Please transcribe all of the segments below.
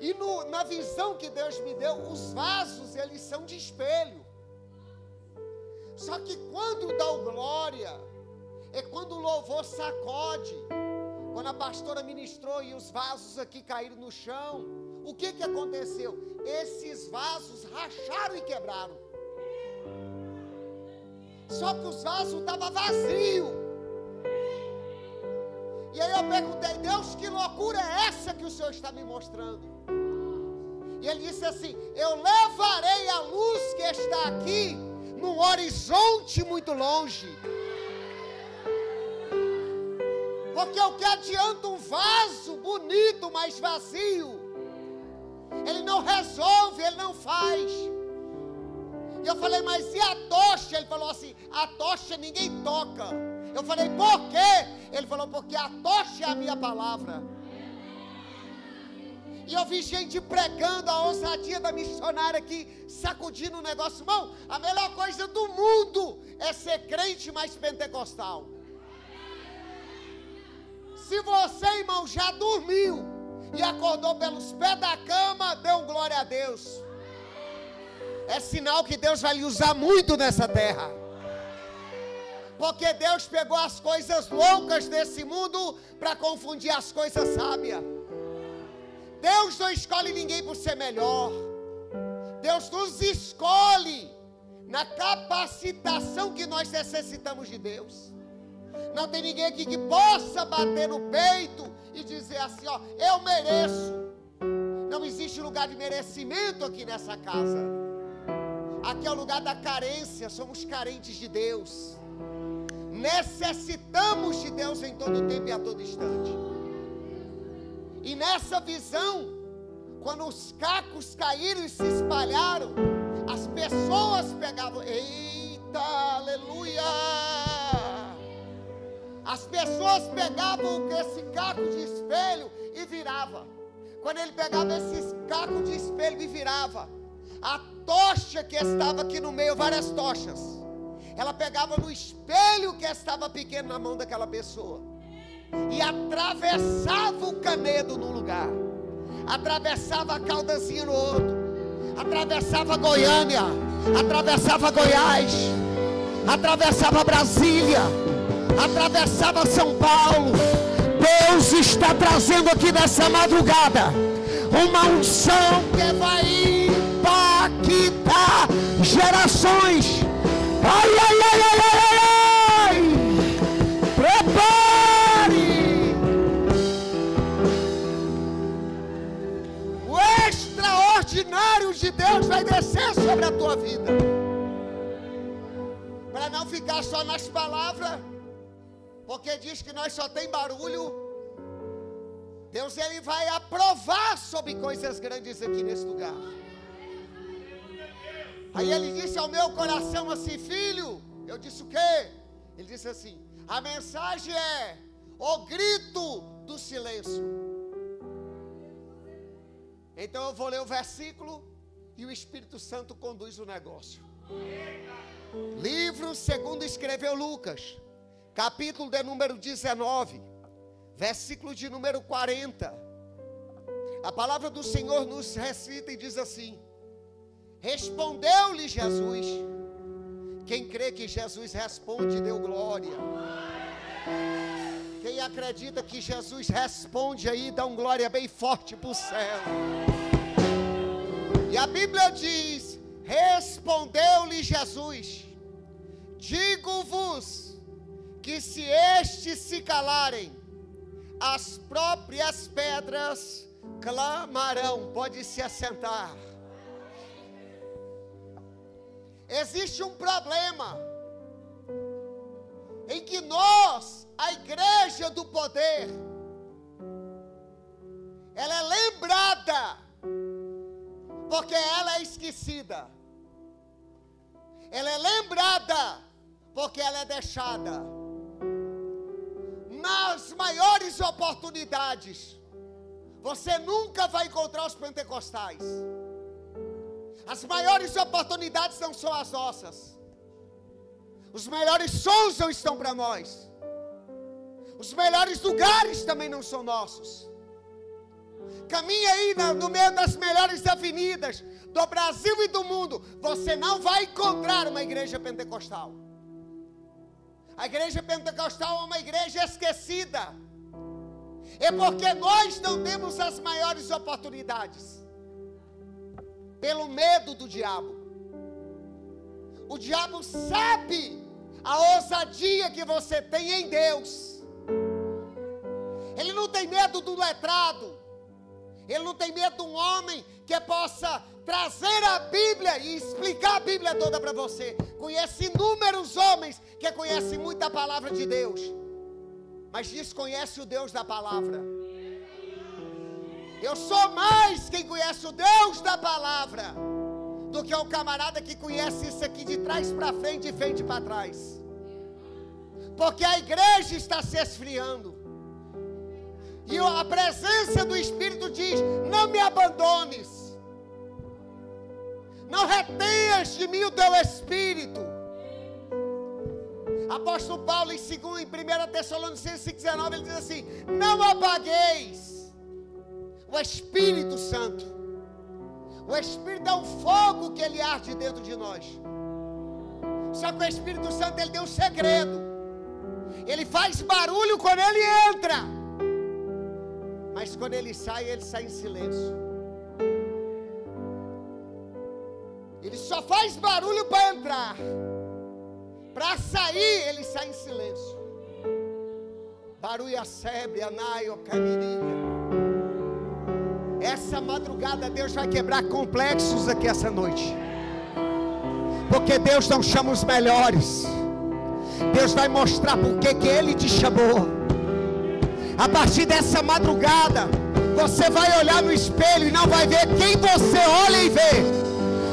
E no, na visão que Deus me deu, os vasos, eles são de espelho. Só que quando dá o glória, é quando o louvor sacode. Quando a pastora ministrou e os vasos aqui caíram no chão, o que que aconteceu? Esses vasos racharam e quebraram. Só que os vasos estavam vazios. E aí eu perguntei, Deus, que loucura é essa que o Senhor está me mostrando? Ele disse assim: Eu levarei a luz que está aqui num horizonte muito longe. Porque o que adianta um vaso bonito, mas vazio? Ele não resolve, ele não faz. E eu falei, mas e a tocha? Ele falou assim: a tocha ninguém toca. Eu falei, por quê? Ele falou, porque a tocha é a minha palavra. E eu vi gente pregando a ousadia da missionária aqui, sacudindo o negócio. Irmão, a melhor coisa do mundo é ser crente mais pentecostal. Se você, irmão, já dormiu e acordou pelos pés da cama, dê um glória a Deus. É sinal que Deus vai lhe usar muito nessa terra. Porque Deus pegou as coisas loucas desse mundo para confundir as coisas sábias. Deus não escolhe ninguém por ser melhor. Deus nos escolhe na capacitação que nós necessitamos de Deus. Não tem ninguém aqui que possa bater no peito e dizer assim: ó, eu mereço. Não existe lugar de merecimento aqui nessa casa. Aqui é o lugar da carência, somos carentes de Deus. Necessitamos de Deus em todo tempo e a todo instante. E nessa visão, quando os cacos caíram e se espalharam, as pessoas pegavam, eita, aleluia! As pessoas pegavam esse caco de espelho e virava. Quando ele pegava esse caco de espelho e virava, a tocha que estava aqui no meio, várias tochas, ela pegava no espelho que estava pequeno na mão daquela pessoa e atravessava o canedo num lugar, atravessava a caldazinha no outro, atravessava Goiânia, atravessava Goiás, atravessava Brasília, atravessava São Paulo. Deus está trazendo aqui nessa madrugada uma unção que vai impactar gerações. Ai, ai, ai, ai, ai. De Deus vai descer sobre a tua vida. Para não ficar só nas palavras, porque diz que nós só tem barulho. Deus ele vai aprovar sobre coisas grandes aqui nesse lugar. Aí ele disse ao meu coração assim, filho, eu disse o quê? Ele disse assim: a mensagem é o grito do silêncio. Então eu vou ler o versículo e o Espírito Santo conduz o negócio. Livro segundo escreveu Lucas, capítulo de número 19, versículo de número 40. A palavra do Senhor nos recita e diz assim: Respondeu-lhe Jesus. Quem crê que Jesus responde, deu glória. Quem acredita que Jesus responde aí, dá um glória bem forte para o céu. A Bíblia diz: Respondeu-lhe Jesus: Digo-vos que se estes se calarem, as próprias pedras clamarão. Pode se assentar. Existe um problema em que nós, a igreja do poder, ela é lembrada, porque ela é esquecida. Ela é lembrada, porque ela é deixada. Nas maiores oportunidades, você nunca vai encontrar os pentecostais. As maiores oportunidades não são as nossas. Os melhores sons não estão para nós. Os melhores lugares também não são nossos. Caminha aí no meio das melhores avenidas do Brasil e do mundo, você não vai encontrar uma igreja pentecostal. A igreja pentecostal é uma igreja esquecida. É porque nós não temos as maiores oportunidades. Pelo medo do diabo. O diabo sabe a ousadia que você tem em Deus. Ele não tem medo do letrado. Ele não tem medo de um homem que possa trazer a Bíblia e explicar a Bíblia toda para você. Conhece inúmeros homens que conhecem muita palavra de Deus, mas desconhece o Deus da palavra. Eu sou mais quem conhece o Deus da palavra do que o camarada que conhece isso aqui de trás para frente e frente para trás. Porque a igreja está se esfriando. E a presença do Espírito diz: Não me abandones. Não retenhas de mim o teu espírito. Apóstolo Paulo, em 2, em 1 Tessalonicenses 5,19, ele diz assim: Não apagueis o Espírito Santo. O Espírito é um fogo que ele arde dentro de nós. Só que o Espírito Santo ele tem um segredo. Ele faz barulho quando ele entra. Mas quando ele sai, ele sai em silêncio. Ele só faz barulho para entrar. Para sair, ele sai em silêncio. Barulho a sebre, anaio, camirinha. Essa madrugada Deus vai quebrar complexos aqui essa noite. Porque Deus não chama os melhores. Deus vai mostrar por que Ele te chamou. A partir dessa madrugada, você vai olhar no espelho e não vai ver quem você olha e vê.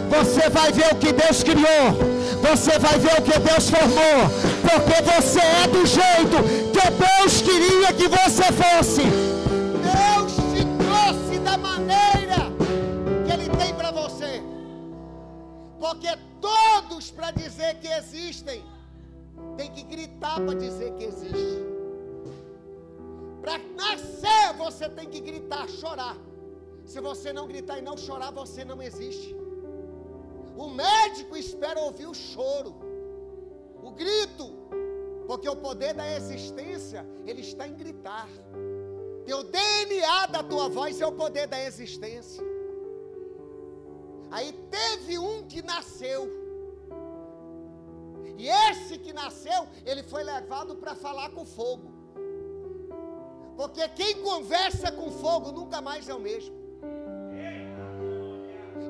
Você vai ver o que Deus criou. Você vai ver o que Deus formou. Porque você é do jeito que Deus queria que você fosse. Deus te trouxe da maneira que Ele tem para você. Porque todos, para dizer que existem, tem que gritar para dizer que existe. Para nascer, você tem que gritar, chorar. Se você não gritar e não chorar, você não existe. O médico espera ouvir o choro, o grito, porque o poder da existência, ele está em gritar. Teu DNA da tua voz é o poder da existência. Aí teve um que nasceu. E esse que nasceu, ele foi levado para falar com fogo. Porque quem conversa com fogo nunca mais é o mesmo.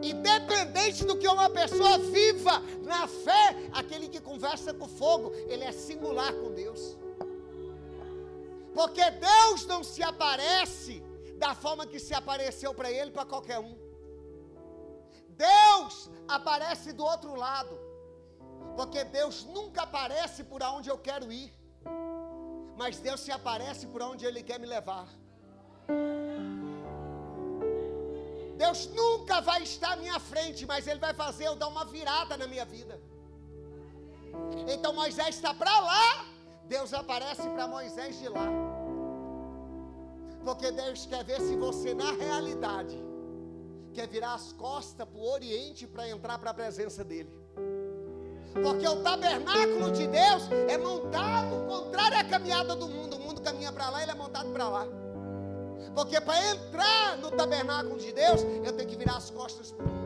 Independente do que uma pessoa viva na fé, aquele que conversa com fogo, ele é singular com Deus. Porque Deus não se aparece da forma que se apareceu para ele para qualquer um. Deus aparece do outro lado. Porque Deus nunca aparece por onde eu quero ir mas Deus se aparece por onde Ele quer me levar. Deus nunca vai estar à minha frente, mas Ele vai fazer eu dar uma virada na minha vida. Então Moisés está para lá, Deus aparece para Moisés de lá. Porque Deus quer ver se você, na realidade, quer virar as costas para o Oriente para entrar para a presença dEle. Porque o tabernáculo de Deus é montado contrário à caminhada do mundo. O mundo caminha para lá, ele é montado para lá. Porque para entrar no tabernáculo de Deus, eu tenho que virar as costas para o mundo.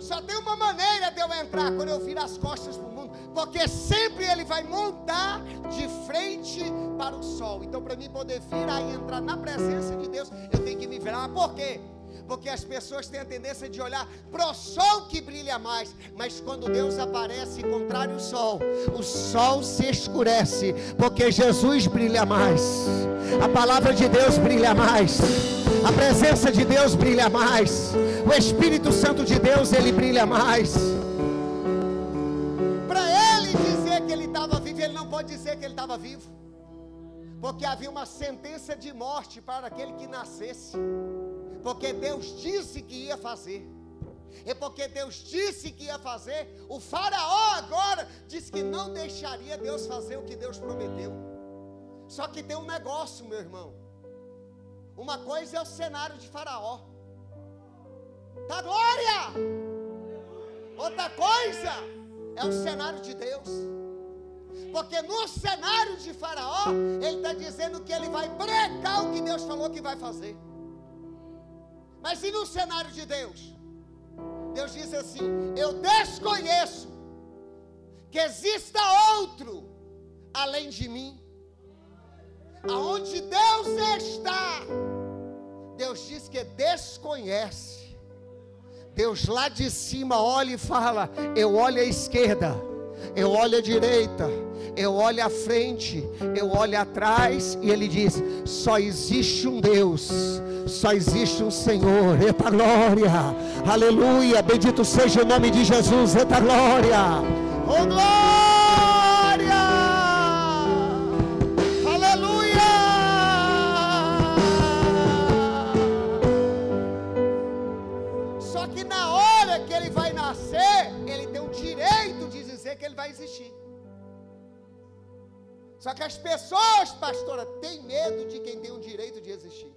Só tem uma maneira de eu entrar quando eu viro as costas para o mundo, porque sempre ele vai montar de frente para o sol. Então, para mim poder virar e entrar na presença de Deus, eu tenho que me virar. Por quê? Porque as pessoas têm a tendência de olhar para o sol que brilha mais, mas quando Deus aparece contrário ao sol, o sol se escurece, porque Jesus brilha mais, a palavra de Deus brilha mais, a presença de Deus brilha mais, o Espírito Santo de Deus ele brilha mais. Para ele dizer que ele estava vivo, ele não pode dizer que ele estava vivo. Porque havia uma sentença de morte para aquele que nascesse. Porque Deus disse que ia fazer. E porque Deus disse que ia fazer, o Faraó agora disse que não deixaria Deus fazer o que Deus prometeu. Só que tem um negócio, meu irmão. Uma coisa é o cenário de Faraó. Tá glória! Outra coisa é o cenário de Deus. Porque no cenário de Faraó, ele está dizendo que ele vai brecar o que Deus falou que vai fazer. Mas e no cenário de Deus? Deus diz assim: Eu desconheço que exista outro além de mim. Aonde Deus está, Deus diz que desconhece. Deus lá de cima olha e fala: Eu olho à esquerda, eu olho à direita, eu olho à frente, eu olho atrás, e Ele diz: Só existe um Deus, só existe um Senhor, eita glória, aleluia, bendito seja o nome de Jesus, eita glória, oh glória, aleluia. Só que na hora que ele vai nascer, ele tem o direito de dizer que ele vai existir. Só que as pessoas, pastora, têm medo de quem tem o direito de existir.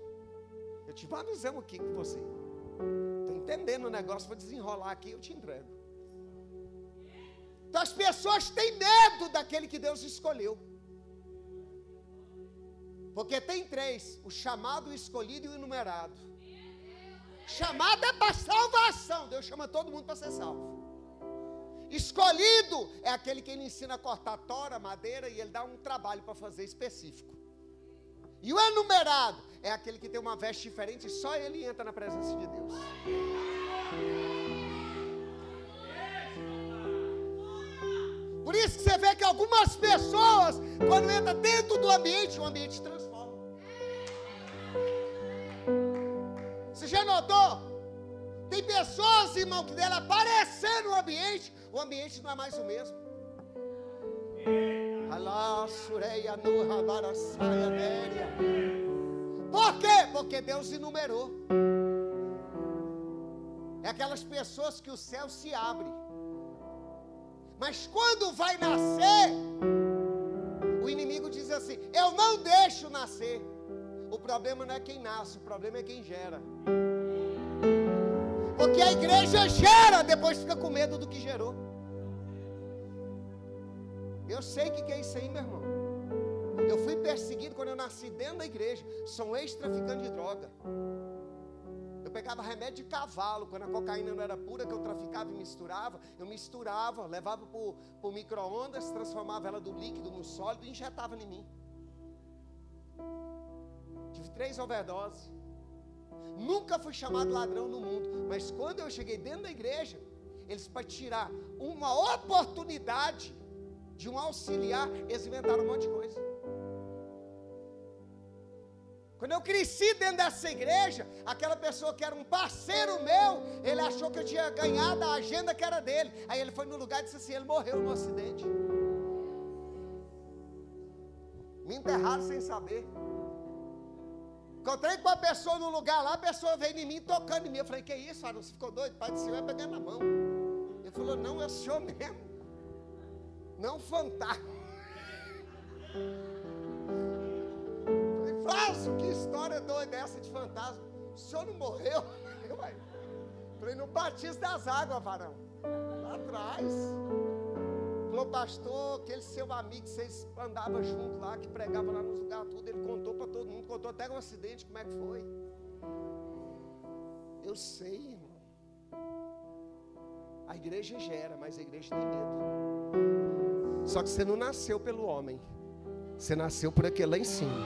Eu te avisando aqui com você. Estou entendendo o negócio, vou desenrolar aqui, eu te entrego. Então as pessoas têm medo daquele que Deus escolheu. Porque tem três: o chamado, o escolhido e o enumerado. Chamado é para salvação. Deus chama todo mundo para ser salvo. Escolhido é aquele que ele ensina a cortar tora, madeira e ele dá um trabalho para fazer específico. E o enumerado é aquele que tem uma veste diferente e só ele entra na presença de Deus. Por isso que você vê que algumas pessoas, quando entra dentro do ambiente, o ambiente transforma. Você já notou? Tem pessoas, irmão, que dela aparecer no ambiente, o ambiente não é mais o mesmo. Por quê? Porque Deus enumerou. É aquelas pessoas que o céu se abre. Mas quando vai nascer, o inimigo diz assim: Eu não deixo nascer. O problema não é quem nasce, o problema é quem gera. Porque a igreja gera, depois fica com medo do que gerou. Eu sei o que, que é isso aí, meu irmão. Eu fui perseguido quando eu nasci dentro da igreja. Sou ex-traficante de droga. Eu pegava remédio de cavalo, quando a cocaína não era pura, que eu traficava e misturava. Eu misturava, levava para o micro-ondas, transformava ela do líquido no sólido e injetava em mim. Tive três overdoses. Nunca fui chamado ladrão no mundo, mas quando eu cheguei dentro da igreja, eles para tirar uma oportunidade de um auxiliar, eles inventaram um monte de coisa. Quando eu cresci dentro dessa igreja, aquela pessoa que era um parceiro meu, ele achou que eu tinha ganhado a agenda que era dele. Aí ele foi no lugar e disse assim: ele morreu no acidente. Me enterraram sem saber. Encontrei com a pessoa no lugar lá, a pessoa veio em mim tocando em mim. Eu falei, que isso, Arão? Você ficou doido? Pai do Senhor é pegando na mão. Ele falou, não, é o senhor mesmo. Não fantasma. Falei, Flávio, que história doida é essa de fantasma? O senhor não morreu? Eu, falei, no batismo das águas, varão. Lá atrás. Falou, pastor, aquele seu amigo que vocês andavam junto lá, que pregava lá nos lugares tudo, ele contou para todo mundo, contou até um acidente, como é que foi. Eu sei, irmão. A igreja gera, mas a igreja tem medo. Só que você não nasceu pelo homem. Você nasceu por aquele lá em cima.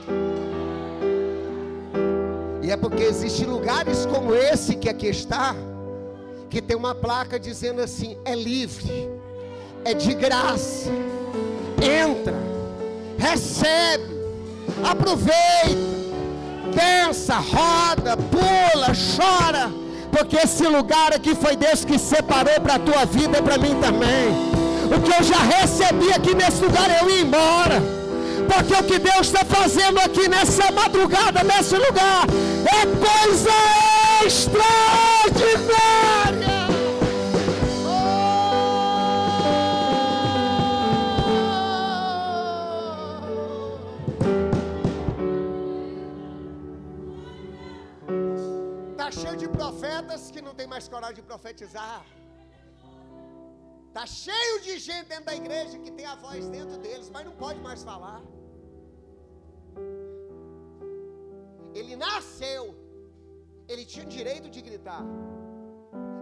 E é porque existem lugares como esse que aqui está, que tem uma placa dizendo assim: é livre é de graça. Entra, recebe, aproveita, pensa, roda, pula, chora, porque esse lugar aqui foi Deus que separou para a tua vida e para mim também. O que eu já recebi aqui nesse lugar eu ir embora. Porque o que Deus está fazendo aqui nessa madrugada, nesse lugar, é coisa extraordinária. Profetas que não tem mais coragem de profetizar. Está cheio de gente dentro da igreja que tem a voz dentro deles, mas não pode mais falar. Ele nasceu, ele tinha o direito de gritar,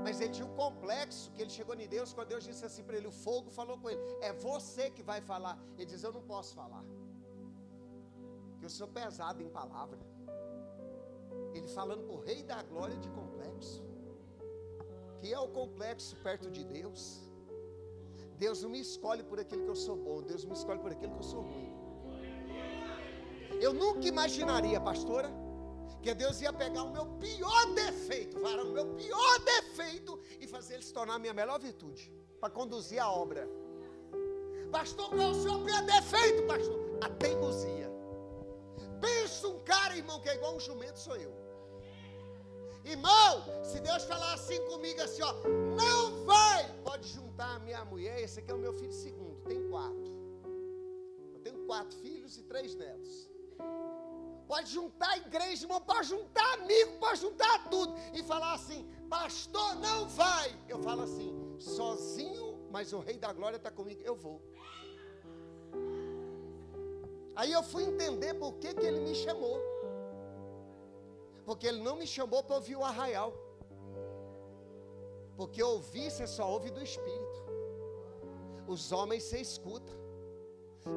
mas ele tinha um complexo que ele chegou em Deus quando Deus disse assim para ele: o fogo falou com ele, é você que vai falar. Ele diz: Eu não posso falar, que eu sou pesado em palavra. Ele falando para o Rei da Glória de complexo, que é o complexo perto de Deus. Deus não me escolhe por aquilo que eu sou bom, Deus me escolhe por aquilo que eu sou ruim. Eu nunca imaginaria, pastora, que Deus ia pegar o meu pior defeito, varão, o meu pior defeito, e fazer ele se tornar a minha melhor virtude, para conduzir a obra. Pastor, qual é o seu pior defeito, pastor? A teimosia. Pensa um cara, irmão, que é igual um jumento, sou eu. Irmão, se Deus falar assim comigo, assim, ó, não vai, pode juntar a minha mulher, esse aqui é o meu filho segundo, tem quatro. Eu tenho quatro filhos e três netos. Pode juntar a igreja, irmão, pode juntar amigo, pode juntar tudo. E falar assim, pastor, não vai. Eu falo assim, sozinho, mas o rei da glória está comigo, eu vou. Aí eu fui entender por que, que ele me chamou. Porque ele não me chamou para ouvir o arraial. Porque ouvir você só ouve do Espírito. Os homens você escuta.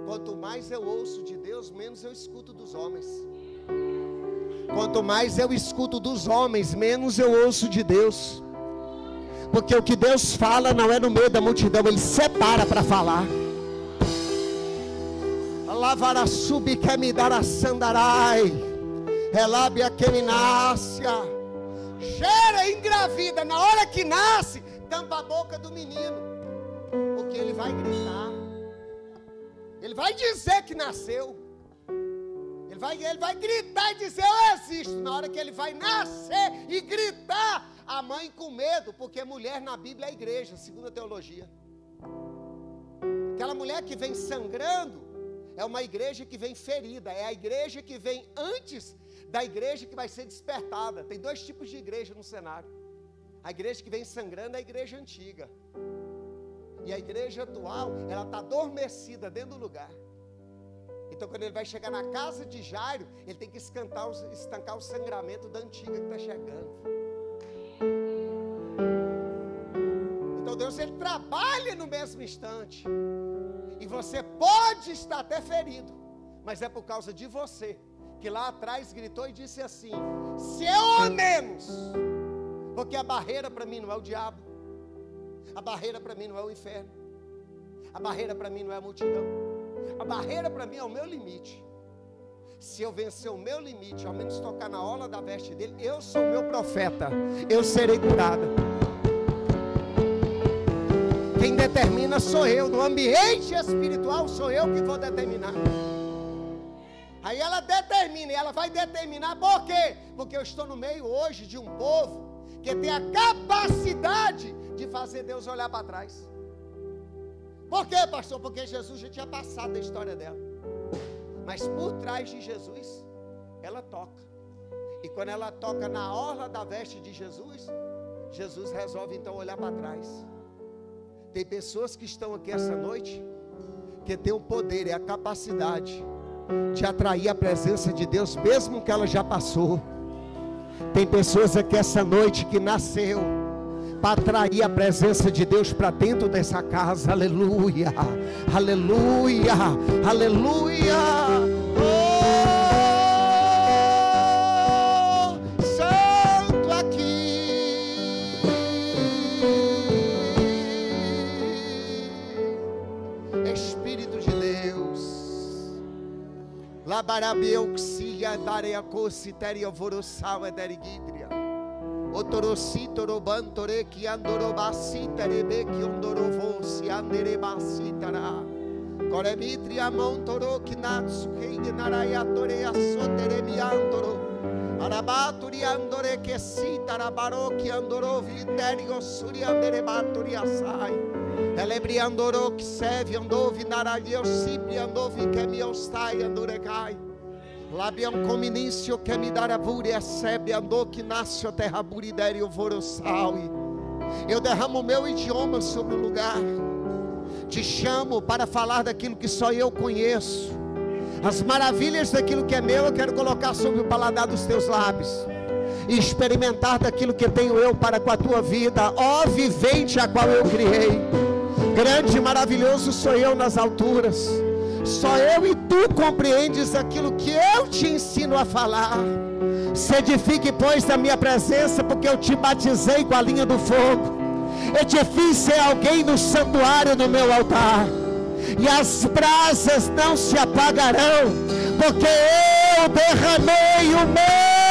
Quanto mais eu ouço de Deus, menos eu escuto dos homens. Quanto mais eu escuto dos homens, menos eu ouço de Deus. Porque o que Deus fala não é no meio da multidão, Ele separa para falar. Lavara subi que me dará sandarai. Relábia queminácia. Gera engravida. Na hora que nasce, tampa a boca do menino. Porque ele vai gritar. Ele vai dizer que nasceu. Ele vai, ele vai gritar e dizer: Eu existo. Na hora que ele vai nascer e gritar, a mãe com medo, porque mulher na Bíblia é igreja, segundo a teologia. Aquela mulher que vem sangrando é uma igreja que vem ferida, é a igreja que vem antes da igreja que vai ser despertada. Tem dois tipos de igreja no cenário: a igreja que vem sangrando é a igreja antiga, e a igreja atual, ela está adormecida dentro do lugar. Então, quando ele vai chegar na casa de Jairo, ele tem que escantar, estancar o sangramento da antiga que está chegando. Então, Deus ele trabalha no mesmo instante. E você pode estar até ferido, mas é por causa de você que lá atrás gritou e disse assim: se a menos, porque a barreira para mim não é o diabo, a barreira para mim não é o inferno, a barreira para mim não é a multidão, a barreira para mim é o meu limite. Se eu vencer o meu limite, ao menos tocar na ola da veste dele, eu sou meu profeta, eu serei curada. Quem determina sou eu, no ambiente espiritual sou eu que vou determinar. Aí ela determina, e ela vai determinar por quê? Porque eu estou no meio hoje de um povo que tem a capacidade de fazer Deus olhar para trás. Por quê, pastor? Porque Jesus já tinha passado a história dela. Mas por trás de Jesus, ela toca. E quando ela toca na orla da veste de Jesus, Jesus resolve então olhar para trás. Tem pessoas que estão aqui essa noite que tem o poder e a capacidade de atrair a presença de Deus, mesmo que ela já passou. Tem pessoas aqui essa noite que nasceu para atrair a presença de Deus para dentro dessa casa. Aleluia, aleluia, aleluia. Labarabeuxia daria cositeria vorosawa derigidria. Otorosito robantore que andorobasita rebeki ondorovosi anderebasitara. Coremitria montoro kinatsu keigenarayatore asoteremiantoro. Arabaturi andore che sita rabaroki andoro viterio suri anderebaturi assai. Elebriandoro que serve andou vinaralheu sipri andou vi que me ostai andorecai. Labiam cominício que me dará búria, sebe andou que nasce a terra buridério vorossaui. Eu derramo o meu idioma sobre o lugar. Te chamo para falar daquilo que só eu conheço. As maravilhas daquilo que é meu, eu quero colocar sobre o paladar dos teus lábios. E experimentar daquilo que tenho eu para com a tua vida, ó vivente a qual eu criei. Grande e maravilhoso sou eu nas alturas. Só eu e tu compreendes aquilo que eu te ensino a falar. Se edifique, pois, da minha presença, porque eu te batizei com a linha do fogo. Edifique ser alguém no santuário no meu altar. E as brasas não se apagarão, porque eu derramei o meu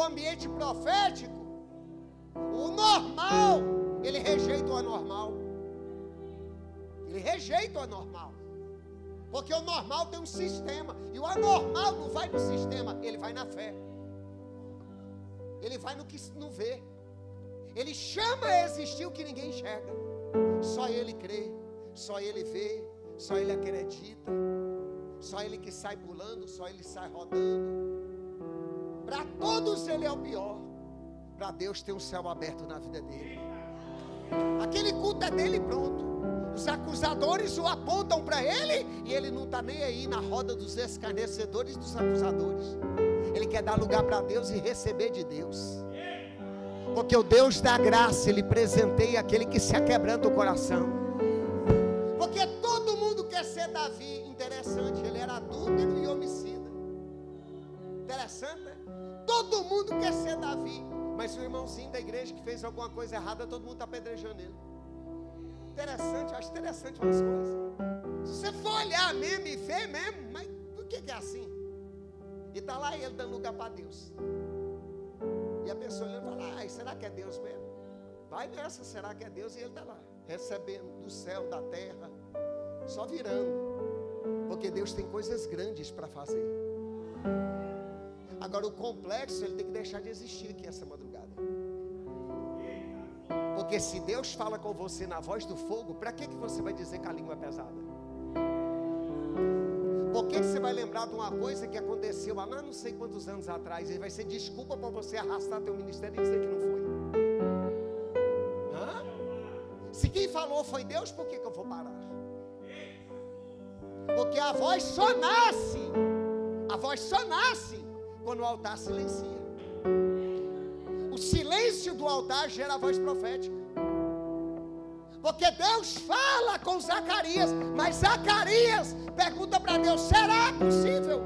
o ambiente profético, o normal, ele rejeita o anormal. Ele rejeita o anormal. Porque o normal tem um sistema. E o anormal não vai no sistema, ele vai na fé. Ele vai no que não vê. Ele chama a existir o que ninguém enxerga. Só ele crê, só ele vê, só ele acredita. Só ele que sai pulando, só ele sai rodando. Para todos ele é o pior. Para Deus ter um céu aberto na vida dele. Aquele culto é dele pronto. Os acusadores o apontam para ele e ele não está nem aí na roda dos escarnecedores dos acusadores. Ele quer dar lugar para Deus e receber de Deus. Porque o Deus da graça, ele presenteia aquele que se aquebranta o coração. Porque todo mundo quer ser Davi. Interessante, ele era adúltero e homicida. Interessante, né? Todo mundo quer ser Davi. Mas o irmãozinho da igreja que fez alguma coisa errada, todo mundo está apedrejando ele. Interessante, eu acho interessante umas coisas. Se você for olhar mesmo e ver mesmo, mas por que, que é assim? E está lá ele dando lugar para Deus. E a pessoa olhando e fala, ai, será que é Deus mesmo? Vai nessa, será que é Deus? E ele está lá, recebendo do céu, da terra, só virando. Porque Deus tem coisas grandes para fazer. Agora o complexo ele tem que deixar de existir aqui essa madrugada. Porque se Deus fala com você na voz do fogo, para que, que você vai dizer que a língua é pesada? Por que, que você vai lembrar de uma coisa que aconteceu há não sei quantos anos atrás? E vai ser desculpa para você arrastar teu ministério e dizer que não foi. Hã? Se quem falou foi Deus, por que, que eu vou parar? Porque a voz só nasce. A voz só nasce quando o altar silencia. O silêncio do altar gera a voz profética. Porque Deus fala com Zacarias, mas Zacarias pergunta para Deus: será possível?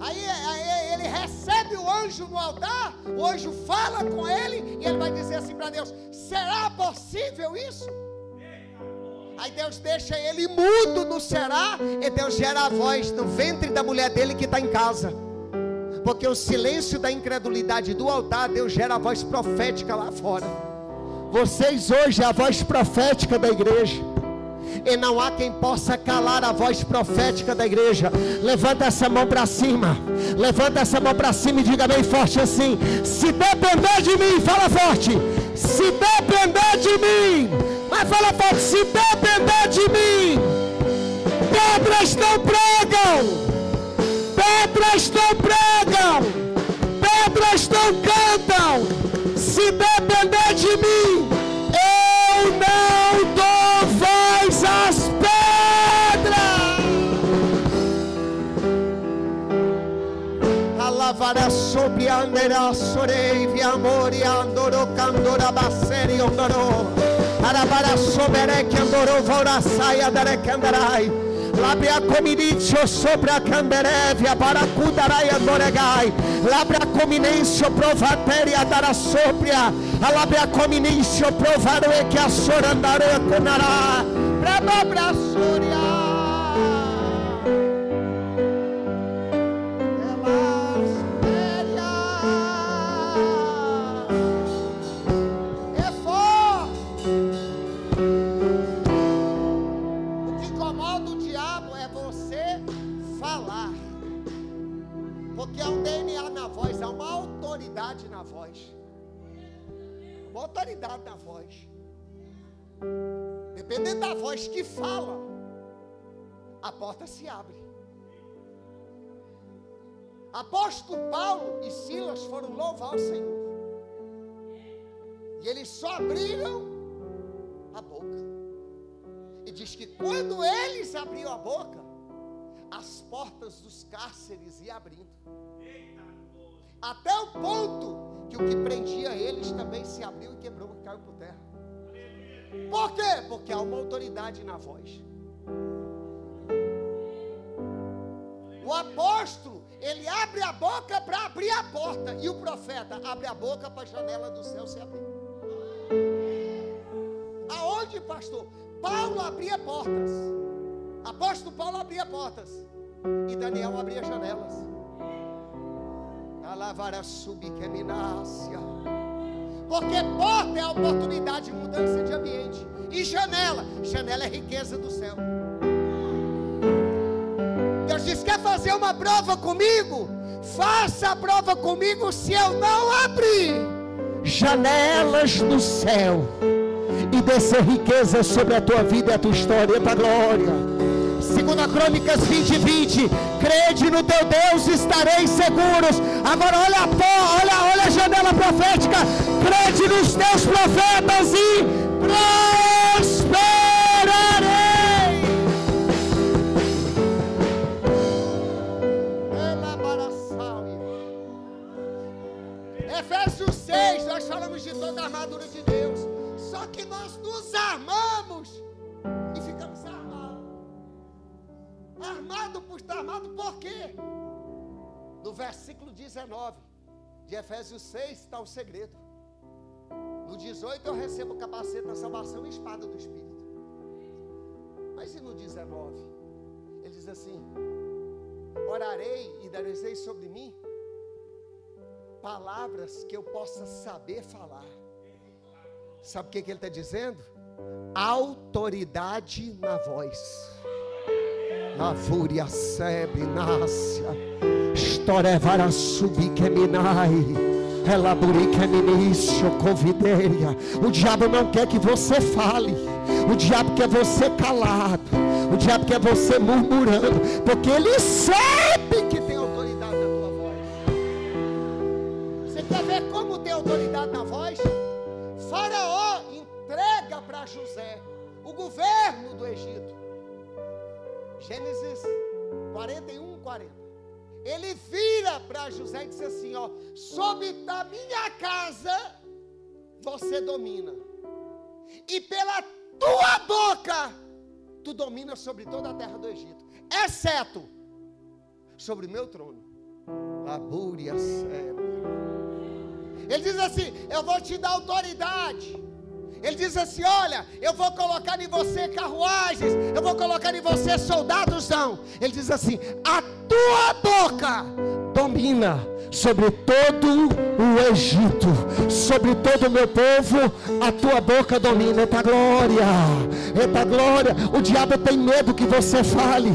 Aí, aí, ele recebe o anjo no altar, o anjo fala com ele e ele vai dizer assim para Deus: será possível isso? Aí Deus deixa ele mudo no será, e Deus gera a voz no ventre da mulher dele que está em casa. Porque o silêncio da incredulidade do altar, Deus gera a voz profética lá fora. Vocês hoje é a voz profética da igreja. E não há quem possa calar a voz profética da igreja. Levanta essa mão para cima. Levanta essa mão para cima e diga bem forte assim: Se depender de mim, fala forte. Se depender de mim, mas fala forte: Se depender de mim, pedras não pregam, pedras não pregam, pedras não cantam. Se depender de mim, eu não dou voz às pedras. Alavará sobre anderá sorei vi amor e andoro candora baseri ondoro. Arabara sobere que andoro vora saia dare candarai. Labria cominizio sopra canderevia baracudarai andoregai. Labria cominencio provateria dara sopria. Alabria cominencio provaro e que a sorandare conará. Braba brasoria. Autoridade na voz. Uma autoridade na voz. Dependendo da voz que fala, a porta se abre. Apóstolo Paulo e Silas foram louvar o Senhor. E eles só abriram a boca. E diz que quando eles abriam a boca, as portas dos cárceres iam abrindo. Até o ponto que o que prendia eles também se abriu e quebrou, caiu por terra. Por quê? Porque há uma autoridade na voz. O apóstolo, ele abre a boca para abrir a porta. E o profeta abre a boca para a janela do céu se abrir. Aonde, pastor? Paulo abria portas. Apóstolo Paulo abria portas. E Daniel abria janelas. Porque porta é a oportunidade de mudança de ambiente. E janela, janela é riqueza do céu. Deus diz: quer fazer uma prova comigo? Faça a prova comigo se eu não abrir janelas no céu e descer riqueza sobre a tua vida e a tua história. Eita glória. Segunda Crônicas 20, 20. Crede no teu Deus, estareis seguros. Agora olha a pó, olha, olha a janela profética. Crede nos teus profetas e prosperarei. Efésios 6, nós falamos de toda a armadura de Deus. Só que nós nos armamos Armado por estar armado, por quê? No versículo 19 de Efésios 6 está o segredo. No 18 eu recebo o capacete da salvação e espada do Espírito. Mas e no 19? Ele diz assim: Orarei e darei sobre mim palavras que eu possa saber falar. Sabe o que, que ele está dizendo? Autoridade na voz. Na fúria sebre, nácia. Storevara subikeminai. Elaburiqueminício convideia. O diabo não quer que você fale. O diabo quer você calado. O diabo quer você murmurando. Porque ele sabe que tem autoridade na tua voz. Você quer ver como tem autoridade na voz? Faraó entrega para José o governo do Egito. Gênesis 41, 40. Ele vira para José e diz assim: ó, sobre da minha casa você domina, e pela tua boca tu dominas sobre toda a terra do Egito, exceto sobre o meu trono. Labúria, Ele diz assim: Eu vou te dar autoridade. Ele diz assim: Olha, eu vou colocar em você carruagens, eu vou colocar em você soldados. Não. Ele diz assim: A tua boca domina sobre todo o Egito, sobre todo o meu povo, a tua boca domina. Eita glória, eita glória. O diabo tem medo que você fale.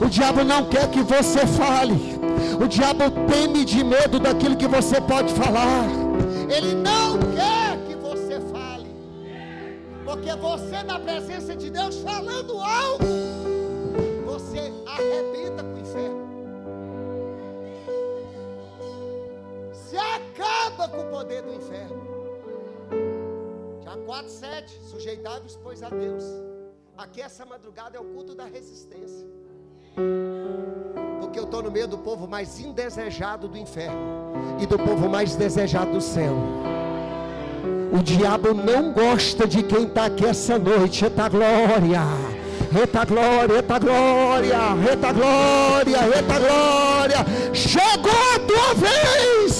O diabo não quer que você fale. O diabo teme de medo daquilo que você pode falar. Ele não quer. Porque você, na presença de Deus, falando algo, você arrebenta com o inferno. Se acaba com o poder do inferno. Já 4, 7. Sujeitai-vos, pois, a Deus. Aqui essa madrugada é o culto da resistência. Porque eu estou no meio do povo mais indesejado do inferno e do povo mais desejado do céu. O diabo não gosta de quem está aqui essa noite. Eita glória, eita glória, eita glória, eita glória, eita glória. Chegou a tua vez.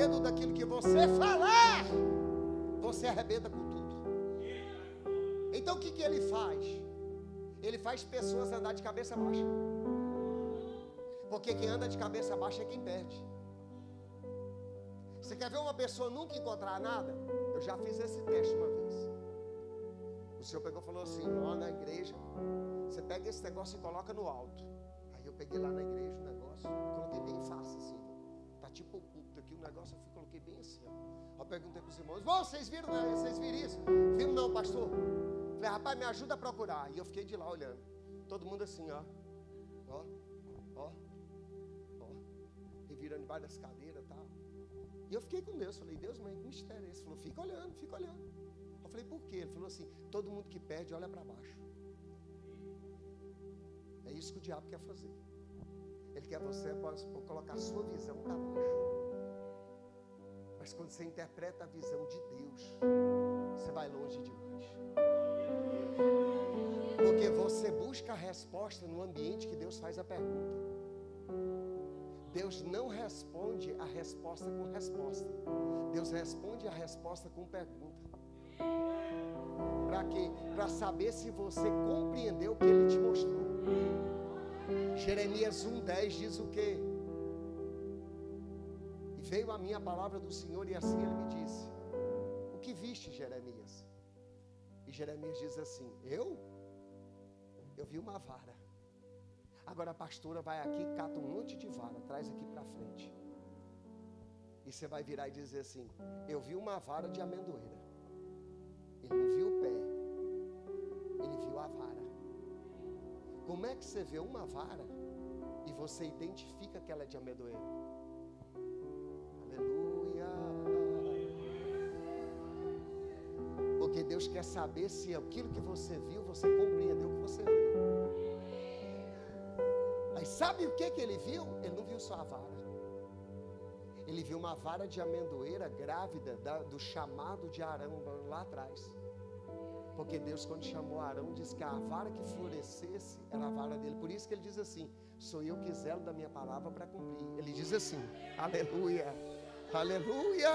Dependendo daquilo que você falar, você arrebenta com tudo. Então o que, que ele faz? faz pessoas andar de cabeça baixa. Porque quem anda de cabeça baixa é quem perde. Você quer ver uma pessoa nunca encontrar nada? Eu já fiz esse teste uma vez. O senhor pegou e falou assim: ó, na igreja, você pega esse negócio e coloca no alto. Aí eu peguei lá na igreja o negócio, coloquei bem fácil assim. Tá tipo o negócio eu fui, coloquei bem assim. Ó. Eu perguntei para os irmãos: vocês viram, né? vocês viram isso? Viram não, pastor? Falei, rapaz, me ajuda a procurar. E eu fiquei de lá olhando. Todo mundo assim, ó. Ó, ó, ó. Revirando debaixo das cadeiras e tal. E eu fiquei com Deus. Falei, Deus, mas que mistério é esse? Ele falou, fica olhando, fica olhando. Eu falei, por quê? Ele falou assim: todo mundo que perde, olha para baixo. É isso que o diabo quer fazer. Ele quer você colocar a sua visão para baixo. Mas quando você interpreta a visão de Deus, você vai longe demais. Porque você busca a resposta no ambiente que Deus faz a pergunta. Deus não responde a resposta com resposta. Deus responde a resposta com pergunta. Para quê? Para saber se você compreendeu o que ele te mostrou. Jeremias 1:10 diz o quê? Veio a minha palavra do Senhor e assim ele me disse: O que viste, Jeremias? E Jeremias diz assim: Eu? Eu vi uma vara. Agora a pastora vai aqui, cata um monte de vara, traz aqui para frente. E você vai virar e dizer assim: Eu vi uma vara de amendoeira. Ele não viu o pé, ele viu a vara. Como é que você vê uma vara e você identifica que ela é de amendoeira? Deus quer saber se aquilo que você viu, você compreendeu o que você viu. Mas sabe o que, que ele viu? Ele não viu só a vara. Ele viu uma vara de amendoeira grávida da, do chamado de Arão lá atrás. Porque Deus, quando chamou Arão, disse que a vara que florescesse era a vara dele. Por isso que ele diz assim: Sou eu que zelo da minha palavra para cumprir. Ele diz assim: Aleluia. Aleluia,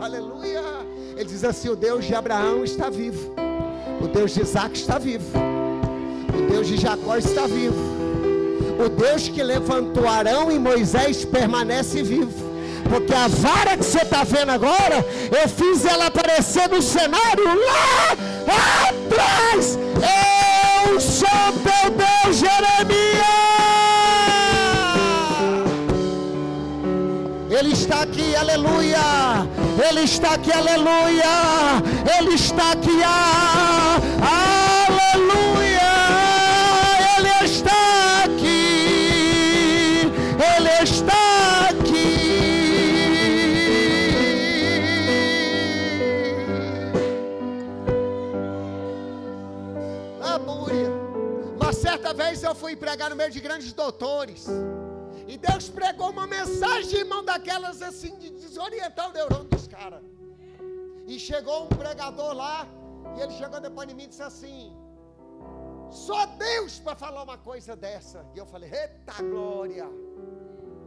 aleluia. Ele diz assim: o Deus de Abraão está vivo, o Deus de Isaac está vivo, o Deus de Jacó está vivo, o Deus que levantou Arão e Moisés permanece vivo. Porque a vara que você está vendo agora, eu fiz ela aparecer no cenário lá atrás. Eu sou teu Deus, Jeremias. Está aqui, aleluia. Ele está aqui, aleluia. Ele está aqui, ah, aleluia. Ele está aqui. Ele está aqui. Lamúria. Uma certa vez eu fui pregar no meio de grandes doutores. Pregou uma mensagem, irmão, daquelas assim, de desorientar o neurônio dos caras. E chegou um pregador lá, e ele chegou depois de mim e disse assim: Só Deus para falar uma coisa dessa. E eu falei: Eita glória!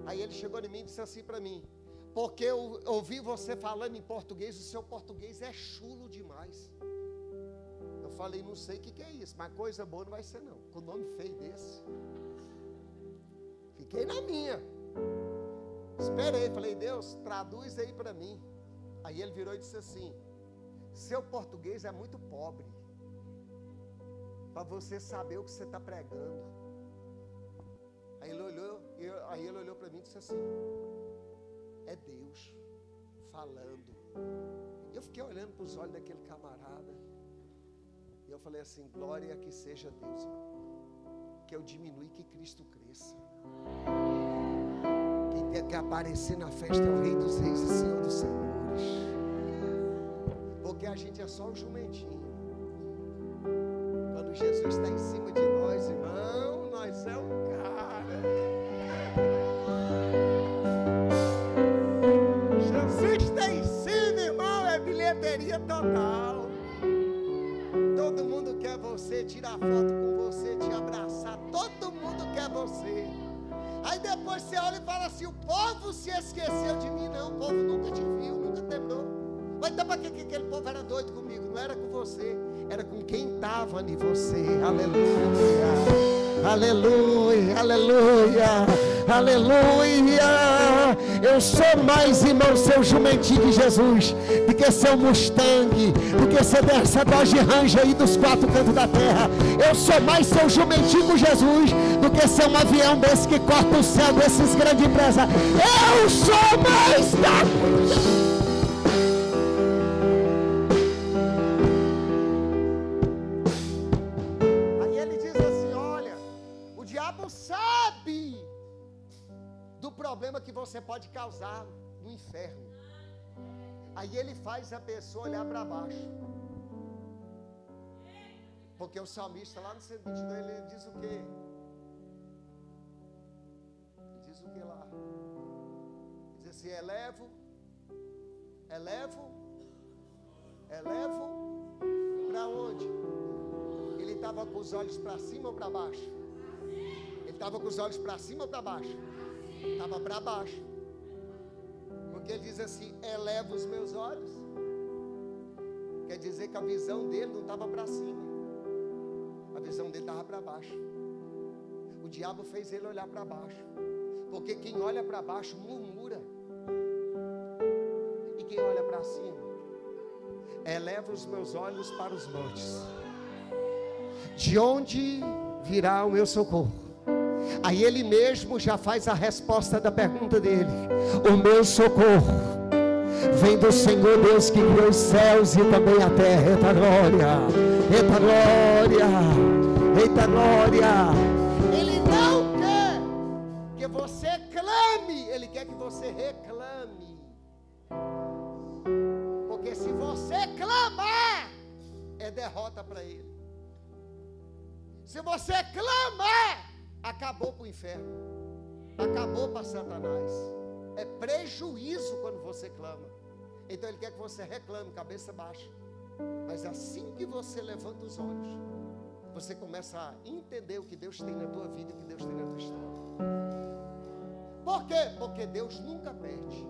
Aí ele chegou em mim e disse assim para mim: Porque eu ouvi você falando em português, o seu português é chulo demais. Eu falei: Não sei o que, que é isso, mas coisa boa não vai ser, não. Com nome feio desse. Fiquei na minha. Esperei, falei, Deus, traduz aí para mim. Aí ele virou e disse assim: Seu português é muito pobre. Para você saber o que você está pregando. Aí ele olhou, aí ele olhou para mim e disse assim: É Deus falando. Eu fiquei olhando para os olhos daquele camarada. E eu falei assim: Glória que seja Deus, Que eu diminui, que Cristo cresça. Quem quer aparecer na festa é o Rei dos Reis e Senhor dos Senhores. Porque a gente é só um jumentinho. Quando Jesus está em cima de nós, irmão, nós é um cara. Jesus está em cima, irmão, é bilheteria total. Todo mundo quer você, tirar foto com você, te abraçar. Todo mundo quer você. Aí depois você olha e fala assim: o povo se esqueceu de mim. Não, o povo nunca te viu, nunca te lembrou. Mas então para que, que aquele povo era doido comigo? Não era com você, era com quem estava em você. Aleluia. Aleluia, aleluia, aleluia. Eu sou mais, irmão, seu jumentinho de Jesus, do que seu Mustang, do que ser dessa Dodge Ranger aí dos quatro cantos da terra. Eu sou mais seu jumentinho Jesus, do que ser um avião desse que corta o céu desses grandes empresários. Eu sou mais da. Causar no inferno. Aí ele faz a pessoa olhar para baixo. Porque o salmista lá no 122 ele diz o quê? Ele diz o que lá? Ele diz assim: elevo, elevo, elevo, para onde? Ele estava com os olhos para cima ou para baixo? Ele estava com os olhos para cima ou para baixo? Estava para baixo. Porque ele diz assim: eleva os meus olhos. Quer dizer que a visão dele não estava para cima. A visão dele estava para baixo. O diabo fez ele olhar para baixo. Porque quem olha para baixo murmura. E quem olha para cima, eleva os meus olhos para os montes. De onde virá o meu socorro? Aí ele mesmo já faz a resposta da pergunta dele: O meu socorro vem do Senhor Deus que criou os céus e também a terra. Eita glória, eita glória, eita glória. Ele não quer que você clame, ele quer que você reclame. Porque se você clamar, é derrota para ele. Se você clamar, acabou para o inferno, acabou para Satanás. É prejuízo quando você clama. Então ele quer que você reclame, cabeça baixa. Mas assim que você levanta os olhos, você começa a entender o que Deus tem na tua vida, o que Deus tem na tua história. Por quê? Porque Deus nunca perde.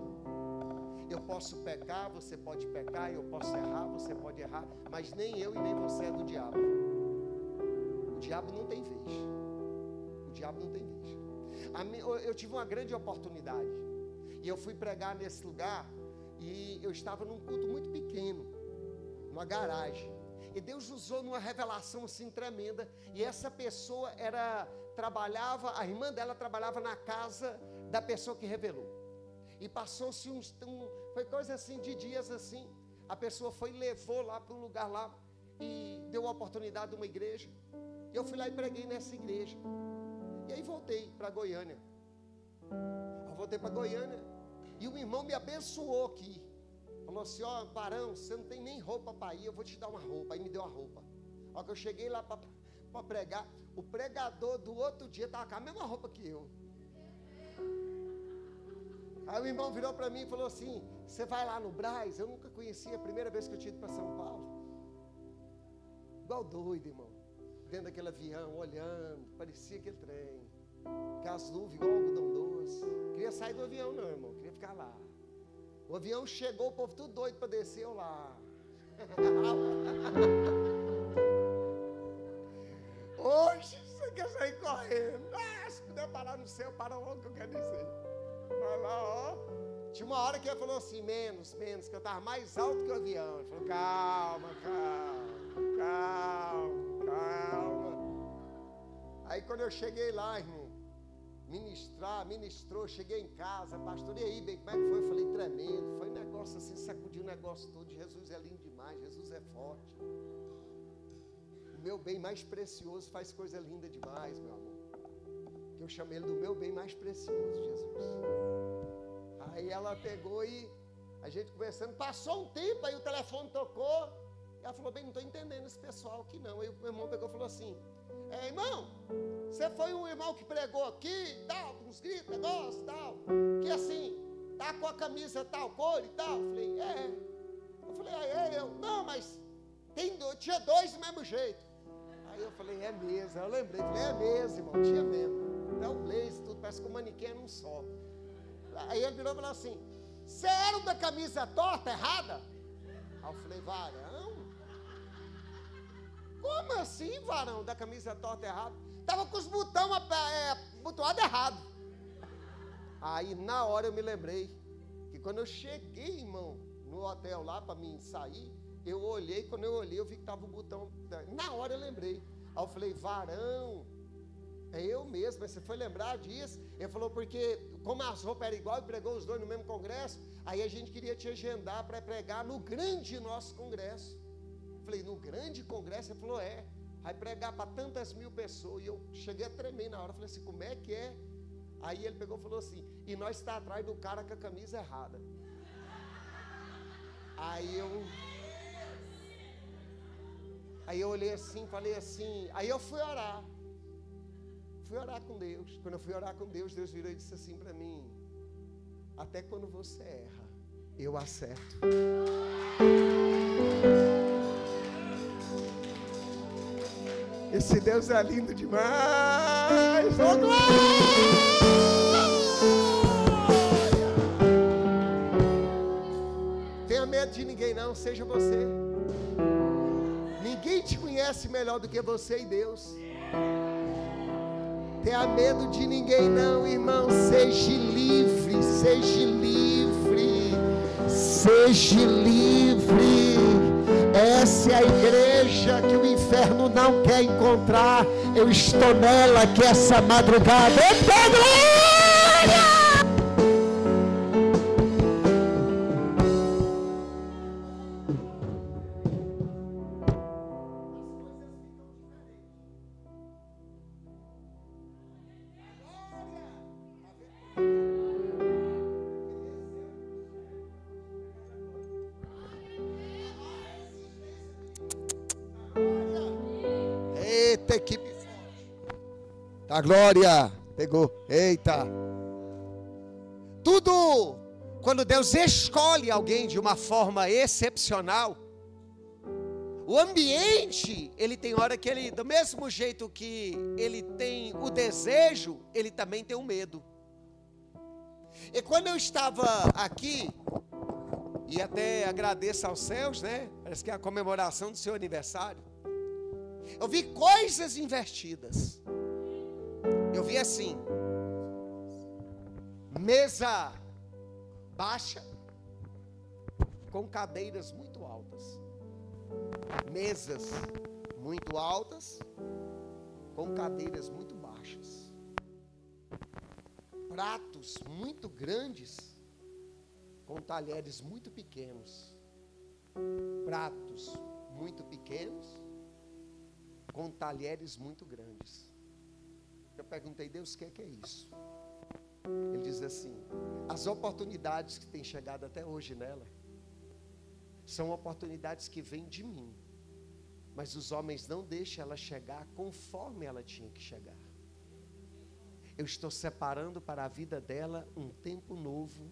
Eu posso pecar, você pode pecar, eu posso errar, você pode errar, mas nem eu e nem você é do diabo. O diabo não tem vez diabo não tem vez. Eu tive uma grande oportunidade. E eu fui pregar nesse lugar. E eu estava num culto muito pequeno, numa garagem. E Deus usou numa revelação assim tremenda. E essa pessoa era trabalhava, a irmã dela trabalhava na casa da pessoa que revelou. E passou-se uns, um, foi coisa assim de dias assim. A pessoa foi levou lá para um lugar lá e deu a oportunidade de uma igreja. Eu fui lá e preguei nessa igreja. E aí voltei para Goiânia. Eu voltei para Goiânia. E o irmão me abençoou aqui. Falou assim: Ó, oh, Barão, você não tem nem roupa para ir, eu vou te dar uma roupa. Aí me deu uma roupa. Ó, que eu cheguei lá para pregar, o pregador do outro dia estava com a mesma roupa que eu. Aí o irmão virou para mim e falou assim: Você vai lá no Braz? Eu nunca conhecia, a primeira vez que eu tinha ido para São Paulo. Igual doido, irmão dentro daquele avião, olhando, parecia aquele trem. Aquelas nuvens igual algodão doce. Queria sair do avião, não, irmão, queria ficar lá. O avião chegou, o povo tudo doido para descer, eu lá. Hoje você quer sair correndo. Ah, se puder parar no céu, para logo que eu quero dizer. Vai lá, ó. Tinha uma hora que ele falou assim, menos, menos, que eu estava mais alto que o avião. Ele falou, calma, calma, calma. Calma. Aí quando eu cheguei lá, irmão, ministrar, ministrou, cheguei em casa, pastor, e aí, bem, como é que foi? Eu falei, tremendo. Foi um negócio assim, sacudiu o negócio todo. Jesus é lindo demais, Jesus é forte. O meu bem mais precioso faz coisa linda demais, meu amor. Que eu chamei ele do meu bem mais precioso, Jesus. Aí ela pegou e a gente conversando, passou um tempo, aí o telefone tocou. Ela falou, bem, não estou entendendo esse pessoal aqui não. Aí o meu irmão pegou e falou assim, é, irmão, você foi um irmão que pregou aqui, tal, uns gritos, negócio, tal, que assim, tá com a camisa tal cor e tal. Eu falei, é. Eu falei, ah, é, eu, não, mas tem tinha dois do mesmo jeito. Aí eu falei, é mesmo. Eu lembrei, falei, é mesmo, irmão, tinha mesmo. Até o blaze, tudo, parece que o manequim era um só. Aí ele virou e falou assim, você era da camisa torta, errada? Aí eu falei, varão. Como assim, varão, da camisa torta errado? Tava com os botões é, errado. Aí na hora eu me lembrei que quando eu cheguei, irmão, no hotel lá para mim sair, eu olhei, quando eu olhei, eu vi que tava o botão. Na hora eu lembrei. Aí eu falei, varão, é eu mesmo, mas você foi lembrar disso? Ele falou, porque como as roupas eram igual pregou os dois no mesmo congresso, aí a gente queria te agendar para pregar no grande nosso congresso. Falei, no grande congresso? Ele falou, é. Aí pregar para tantas mil pessoas. E eu cheguei a tremer na hora. Falei assim, como é que é? Aí ele pegou e falou assim, e nós está atrás do cara com a camisa errada. Aí eu. Aí eu olhei assim, falei assim. Aí eu fui orar. Fui orar com Deus. Quando eu fui orar com Deus, Deus virou e disse assim para mim: Até quando você erra, eu acerto. Esse Deus é lindo demais. Oh, glória! Tenha medo de ninguém não, seja você. Ninguém te conhece melhor do que você e Deus. Tenha medo de ninguém não, irmão. Seja livre, seja livre, seja livre. Que o inferno não quer encontrar. Eu estou nela que essa madrugada. Eita A glória. Pegou. Eita. Tudo. Quando Deus escolhe alguém de uma forma excepcional, o ambiente, ele tem hora que ele, do mesmo jeito que ele tem o desejo, ele também tem o medo. E quando eu estava aqui, e até agradeço aos céus, né? Parece que é a comemoração do seu aniversário. Eu vi coisas invertidas. Eu vi assim: mesa baixa com cadeiras muito altas. Mesas muito altas com cadeiras muito baixas. Pratos muito grandes com talheres muito pequenos. Pratos muito pequenos com talheres muito grandes. Eu perguntei, Deus, o que é, que é isso? Ele diz assim: as oportunidades que têm chegado até hoje nela são oportunidades que vêm de mim, mas os homens não deixam ela chegar conforme ela tinha que chegar. Eu estou separando para a vida dela um tempo novo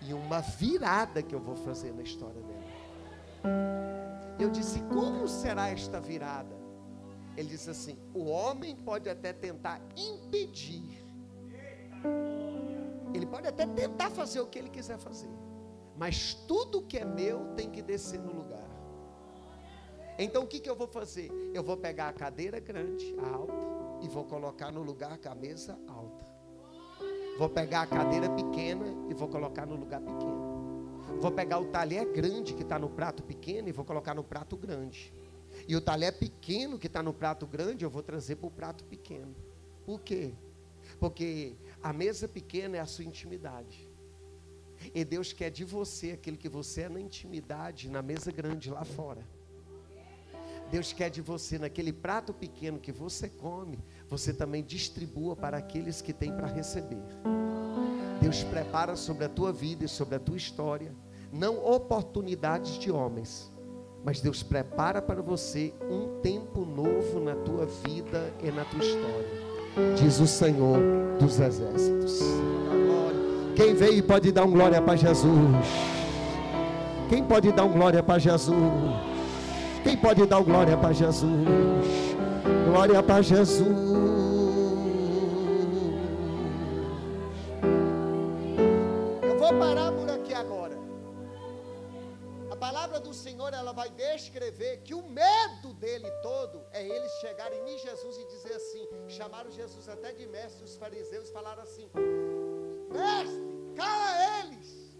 e uma virada que eu vou fazer na história dela. Eu disse: como será esta virada? Ele diz assim: o homem pode até tentar impedir, ele pode até tentar fazer o que ele quiser fazer, mas tudo que é meu tem que descer no lugar. Então o que, que eu vou fazer? Eu vou pegar a cadeira grande, a alta, e vou colocar no lugar a mesa alta. Vou pegar a cadeira pequena e vou colocar no lugar pequeno. Vou pegar o talher grande que está no prato pequeno e vou colocar no prato grande. E o talher pequeno que está no prato grande, eu vou trazer para o prato pequeno. Por quê? Porque a mesa pequena é a sua intimidade. E Deus quer de você aquilo que você é na intimidade, na mesa grande lá fora. Deus quer de você naquele prato pequeno que você come, você também distribua para aqueles que têm para receber. Deus prepara sobre a tua vida e sobre a tua história, não oportunidades de homens, mas Deus prepara para você um tempo novo na tua vida e na tua história. Diz o Senhor dos exércitos. Quem veio pode dar um glória para Jesus. Quem pode dar um glória para Jesus? Quem pode dar um glória para Jesus? Glória para Jesus. Descrever que o medo dele todo é eles chegarem em Jesus e dizer assim: chamaram Jesus até de mestre, os fariseus falaram assim: mestre, cala eles,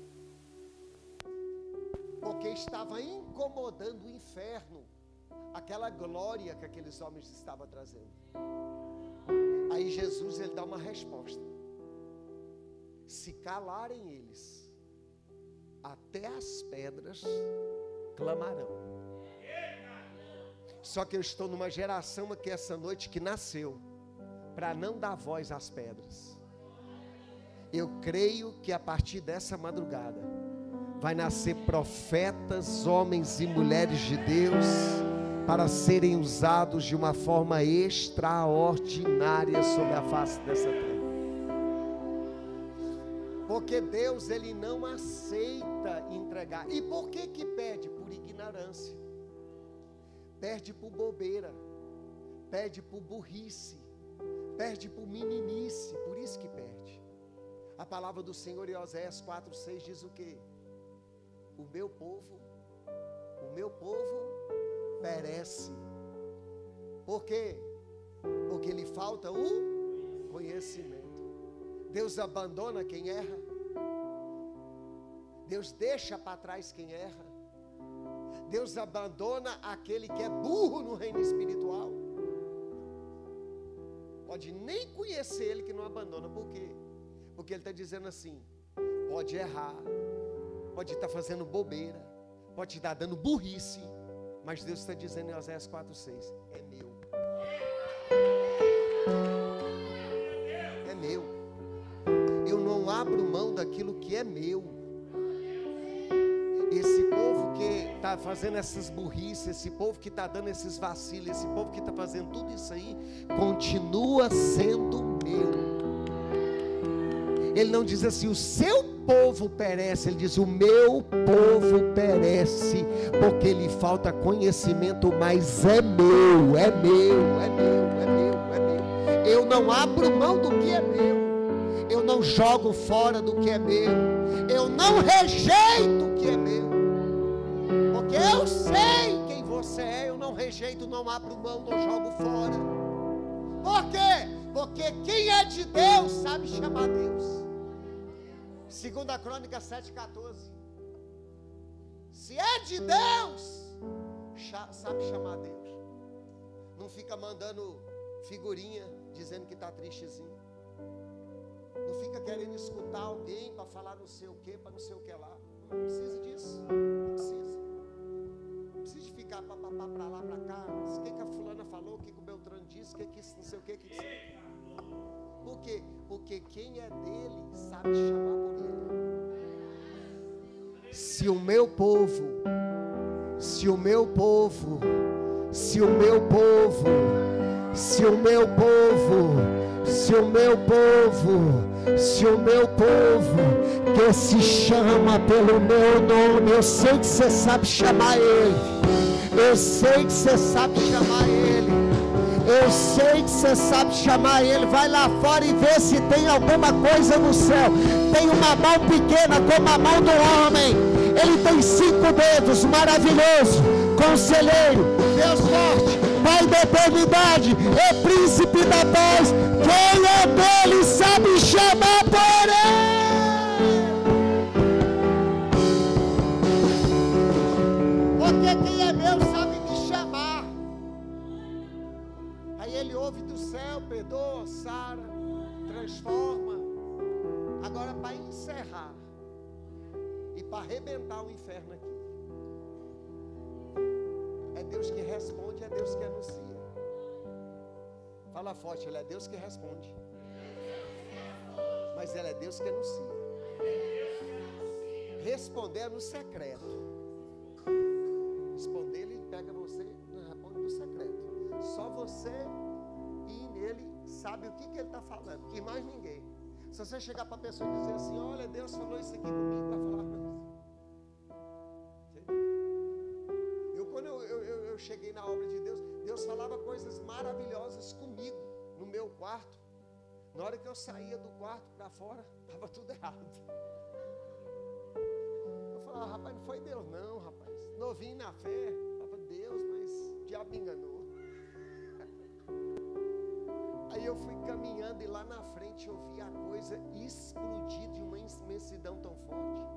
porque estava incomodando o inferno, aquela glória que aqueles homens estavam trazendo. Aí Jesus ele dá uma resposta: se calarem eles, até as pedras clamarão. Só que eu estou numa geração aqui essa noite que nasceu para não dar voz às pedras. Eu creio que a partir dessa madrugada vai nascer profetas, homens e mulheres de Deus para serem usados de uma forma extraordinária sobre a face dessa terra. Porque Deus ele não aceita entregar. E por que que pede? Por ignorância. Perde por bobeira. Pede por burrice. Perde por meninice, por isso que perde. A palavra do Senhor em Oséias 4:6 diz o quê? O meu povo, o meu povo perece. Por quê? Porque lhe falta o conhecimento. Deus abandona quem erra. Deus deixa para trás quem erra. Deus abandona aquele que é burro no reino espiritual. Pode nem conhecer ele que não abandona. Por quê? Porque ele está dizendo assim: pode errar, pode estar tá fazendo bobeira, pode estar tá dando burrice, mas Deus está dizendo em Oséias 4,6: é meu. É meu. Eu não abro mão daquilo que é meu esse povo que está fazendo essas burrices, esse povo que está dando esses vacilos, esse povo que está fazendo tudo isso aí, continua sendo meu. Ele não diz assim, o seu povo perece, ele diz, o meu povo perece, porque lhe falta conhecimento, mas é meu, é meu, é meu, é meu, é meu. Eu não abro mão do que é meu eu não jogo fora do que é meu, eu não rejeito o que é meu, porque eu sei quem você é, eu não rejeito, não abro mão, não jogo fora. Por quê? Porque quem é de Deus sabe chamar Deus. Segunda Crônica 7,14. Se é de Deus, sabe chamar Deus. Não fica mandando figurinha dizendo que está tristezinho. Não fica querendo escutar alguém para falar não sei o que, para não sei o que lá. Não precisa disso. Não precisa. Não precisa ficar para lá, para cá. O que, que a fulana falou, o que, que o Beltrano disse, o que, que não sei o que. que, que... Por quê? Porque quem é dele sabe chamar por ele. Se o meu povo, se o meu povo, se o meu povo, se o meu povo, se o meu povo, se o meu povo que se chama pelo meu nome, eu sei que você sabe chamar ele. Eu sei que você sabe chamar ele. Eu sei que você sabe chamar ele. Vai lá fora e vê se tem alguma coisa no céu. Tem uma mão pequena como a mão do homem. Ele tem cinco dedos, maravilhoso. Conselheiro, Deus forte, Pai da eternidade, é príncipe da paz. Quem é dele sabe chamar por ele. Porque quem é meu sabe me chamar. Aí ele ouve do céu, perdoa, sara, transforma. Agora para encerrar e para arrebentar o inferno aqui. Deus que responde, é Deus que anuncia. Fala forte, Ele é Deus que responde. Mas Ele é Deus que anuncia. Responder é no secreto. Responder, Ele pega você, no secreto. Só você e nele sabe o que, que Ele está falando. E mais ninguém. Se você chegar para a pessoa e dizer assim, olha, Deus falou isso aqui comigo para falar Na hora que eu saía do quarto para fora, estava tudo errado. Eu falava, ah, rapaz, não foi Deus não, rapaz. Novinho na fé. Falava, Deus, mas o diabo me enganou. Aí eu fui caminhando e lá na frente eu vi a coisa explodir de uma imensidão tão forte.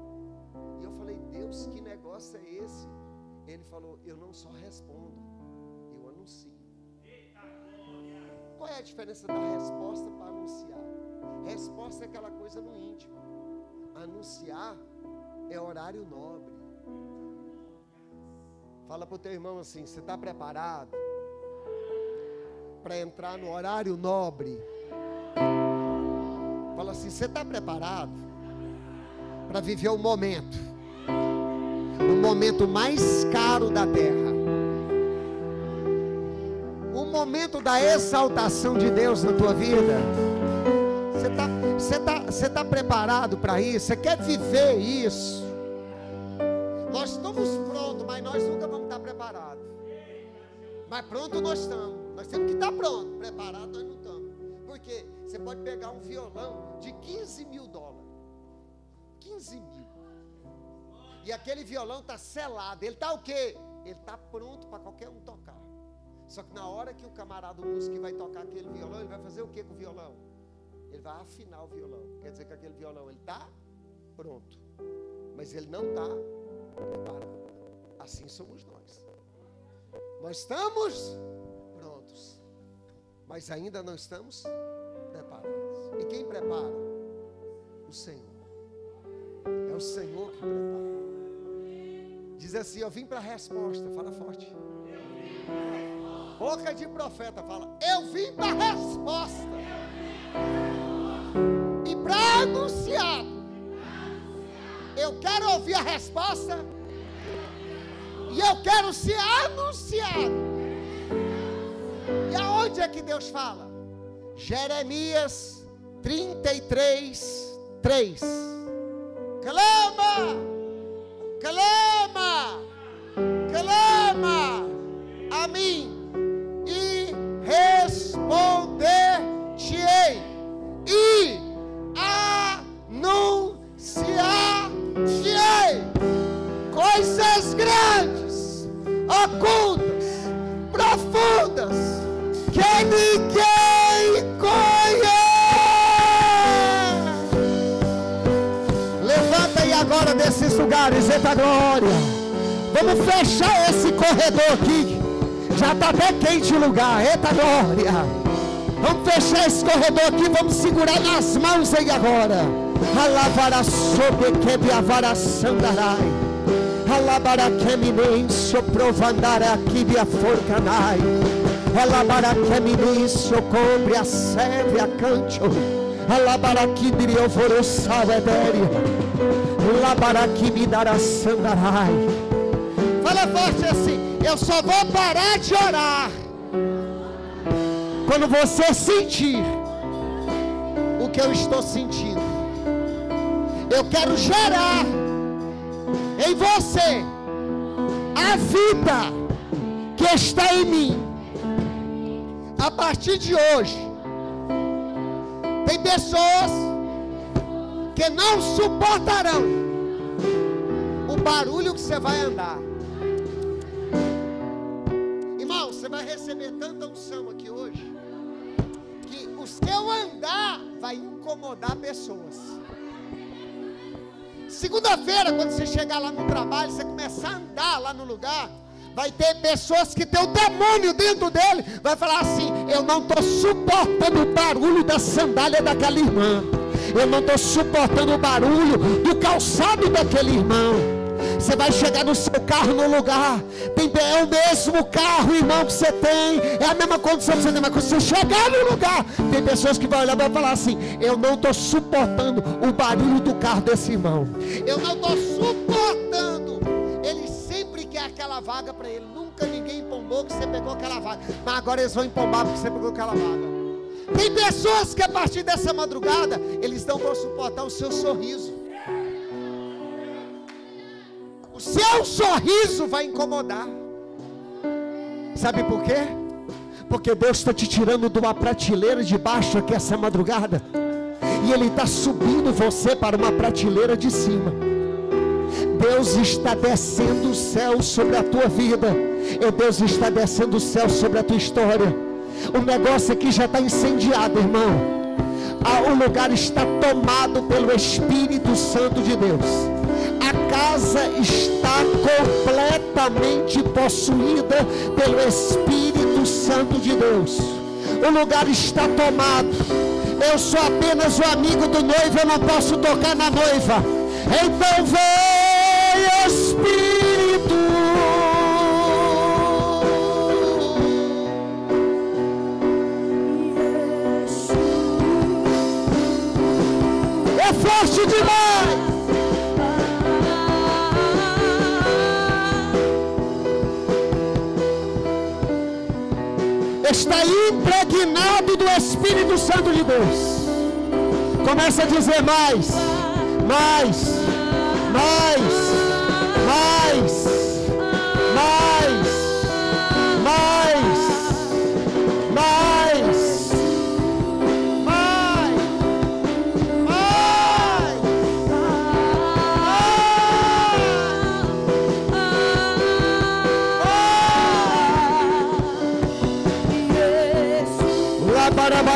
E eu falei, Deus, que negócio é esse? Ele falou, eu não só respondo, Qual é a diferença da resposta para anunciar? Resposta é aquela coisa no íntimo. Anunciar é horário nobre. Fala para o teu irmão assim: você está preparado para entrar no horário nobre? Fala assim: você está preparado para viver o momento, o momento mais caro da terra, momento da exaltação de Deus na tua vida? Você está você tá, você tá preparado para isso? Você quer viver isso? Nós estamos prontos, mas nós nunca vamos estar preparados. Mas pronto nós estamos. Nós temos que estar prontos. Preparados nós não estamos. Porque você pode pegar um violão de 15 mil dólares. 15 mil. E aquele violão está selado. Ele está o quê? Ele está pronto para qualquer um tocar. Só que na hora que o camarada músico vai tocar aquele violão, ele vai fazer o que com o violão? Ele vai afinar o violão. Quer dizer que aquele violão ele está pronto, mas ele não está preparado. Assim somos nós. Nós estamos prontos, mas ainda não estamos preparados. E quem prepara? O Senhor. É o Senhor que prepara. Diz assim: Eu vim para a resposta. Fala forte. Boca de profeta fala: Eu vim para a resposta e para anunciar. Eu quero ouvir a resposta. E eu quero ser anunciado. E aonde é que Deus fala? Jeremias 33, 3. Clama, clama, clama a mim grandes, ocultas, profundas, que ninguém conhece. Levanta aí agora desses lugares, eita glória. Vamos fechar esse corredor aqui. Já está até quente o lugar, eita glória. Vamos fechar esse corredor aqui, vamos segurar nas mãos aí agora. Alavara sobe que avara sandarai. Alabara keminenso provandara aqui de aforcanai. Alabara keminenso cobre a seve a canto. Que me dará sandarai. Fala forte assim, eu só vou parar de orar quando você sentir o que eu estou sentindo, eu quero gerar em você a vida que está em mim. A partir de hoje, tem pessoas que não suportarão o barulho que você vai andar. Irmão, você vai receber tanta unção aqui hoje o seu andar vai incomodar pessoas. Segunda-feira, quando você chegar lá no trabalho, você começar a andar lá no lugar, vai ter pessoas que tem o demônio dentro dele, vai falar assim: Eu não estou suportando o barulho da sandália daquela irmã, eu não estou suportando o barulho do calçado daquele irmão. Você vai chegar no seu carro no lugar. Tem, é o mesmo carro, irmão, que você tem. É a mesma condição que você tem. Mas quando você chegar no lugar, tem pessoas que vão olhar e vão falar assim: Eu não estou suportando o barulho do carro desse irmão. Eu não estou suportando. Ele sempre quer aquela vaga para ele. Nunca ninguém empombou que você pegou aquela vaga. Mas agora eles vão empombar porque você pegou aquela vaga. Tem pessoas que a partir dessa madrugada, eles não vão suportar o seu sorriso seu sorriso vai incomodar. Sabe por quê? Porque Deus está te tirando de uma prateleira de baixo aqui essa madrugada. E Ele está subindo você para uma prateleira de cima. Deus está descendo o céu sobre a tua vida. E Deus está descendo o céu sobre a tua história. O negócio aqui já está incendiado, irmão. O lugar está tomado pelo Espírito Santo de Deus. A casa está completamente possuída pelo Espírito Santo de Deus. O lugar está tomado. Eu sou apenas o amigo do noivo, eu não posso tocar na noiva. Então vem Espírito. Forte demais. Está impregnado do Espírito Santo de Deus. Começa a dizer mais, mais, mais,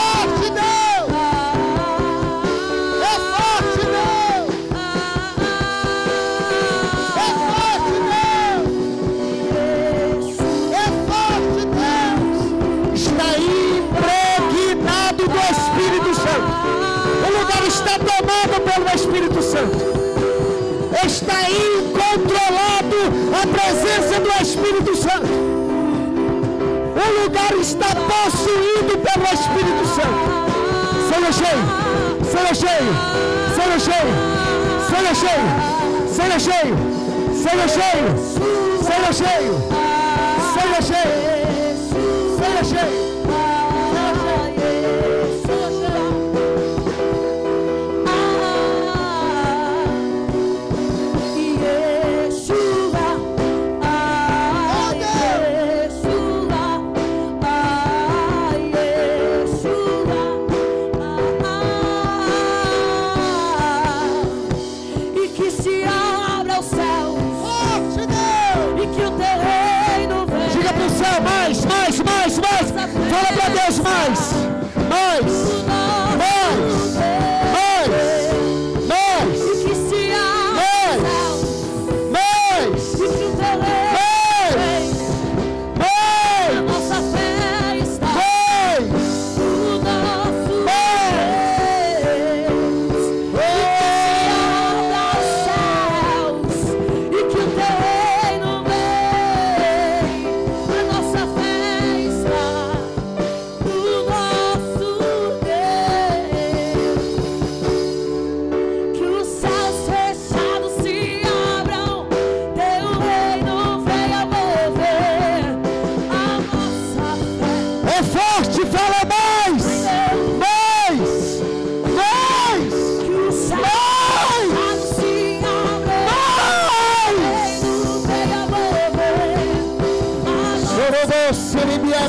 forte, Deus! É forte, Deus! É forte, Deus! É forte, Deus! Está impregnado do Espírito Santo. O lugar está tomado pelo Espírito Santo. Está incontrolado a presença do Espírito Santo. O lugar está possuído pelo Espírito Santo. Seja cheio, seja cheio, seja cheio, seja cheio, seja cheio, seja cheio, seja cheio, seja cheio,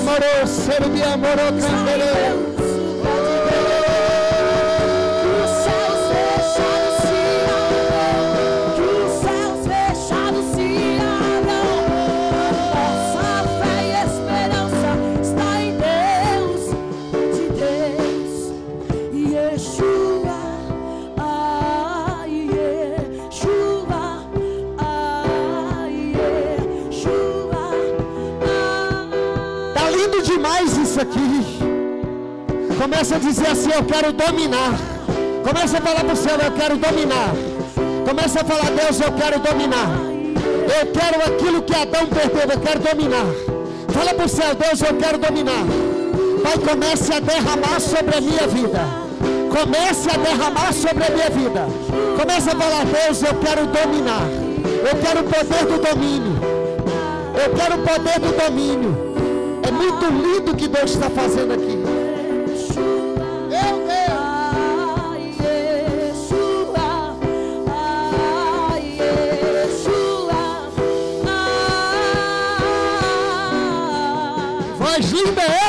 amoroso, mi amor, cándale. aqui. Começa a dizer assim: Eu quero dominar. Começa a falar para o céu: Eu quero dominar. Começa a falar: Deus, eu quero dominar. Eu quero aquilo que Adão perdeu. Eu quero dominar. Fala para o céu: Deus, eu quero dominar. Pai, comece a derramar sobre a minha vida. Comece a derramar sobre a minha vida. Começa a falar: Deus, eu quero dominar. Eu quero o poder do domínio. Eu quero o poder do domínio. É muito lindo o que Deus está fazendo aqui. Meu Deus. linda é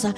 graça.